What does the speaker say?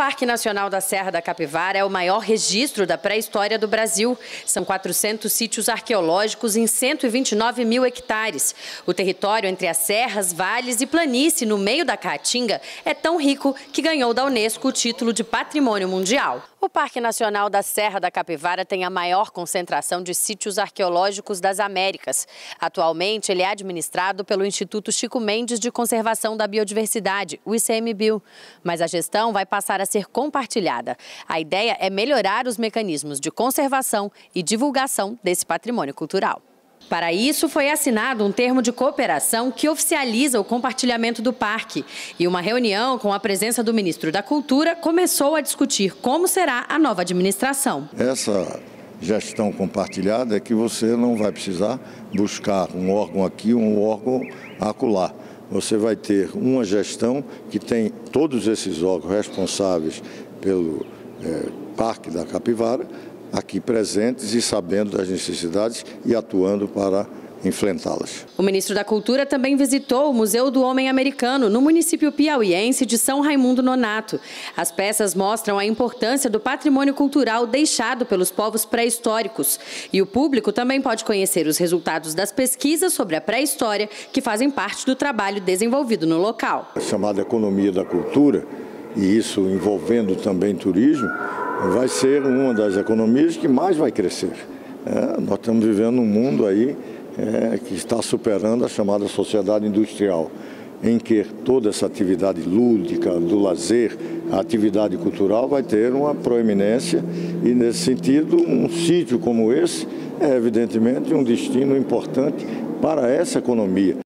Parque Nacional da Serra da Capivara é o maior registro da pré-história do Brasil. São 400 sítios arqueológicos em 129 mil hectares. O território entre as serras, vales e planície no meio da Caatinga é tão rico que ganhou da Unesco o título de Patrimônio Mundial. O Parque Nacional da Serra da Capivara tem a maior concentração de sítios arqueológicos das Américas. Atualmente, ele é administrado pelo Instituto Chico Mendes de Conservação da Biodiversidade, o ICMBio. Mas a gestão vai passar a ser compartilhada. A ideia é melhorar os mecanismos de conservação e divulgação desse patrimônio cultural. Para isso, foi assinado um termo de cooperação que oficializa o compartilhamento do parque. E uma reunião com a presença do ministro da Cultura começou a discutir como será a nova administração. Essa gestão compartilhada é que você não vai precisar buscar um órgão aqui, um órgão acolá. Você vai ter uma gestão que tem todos esses órgãos responsáveis pelo é, Parque da Capivara aqui presentes e sabendo das necessidades e atuando para enfrentá-las. O ministro da Cultura também visitou o Museu do Homem Americano, no município piauiense de São Raimundo Nonato. As peças mostram a importância do patrimônio cultural deixado pelos povos pré-históricos. E o público também pode conhecer os resultados das pesquisas sobre a pré-história que fazem parte do trabalho desenvolvido no local. A chamada economia da cultura, e isso envolvendo também turismo, vai ser uma das economias que mais vai crescer. É, nós estamos vivendo um mundo aí é, que está superando a chamada sociedade industrial, em que toda essa atividade lúdica, do lazer, a atividade cultural vai ter uma proeminência e, nesse sentido, um sítio como esse é, evidentemente, um destino importante para essa economia.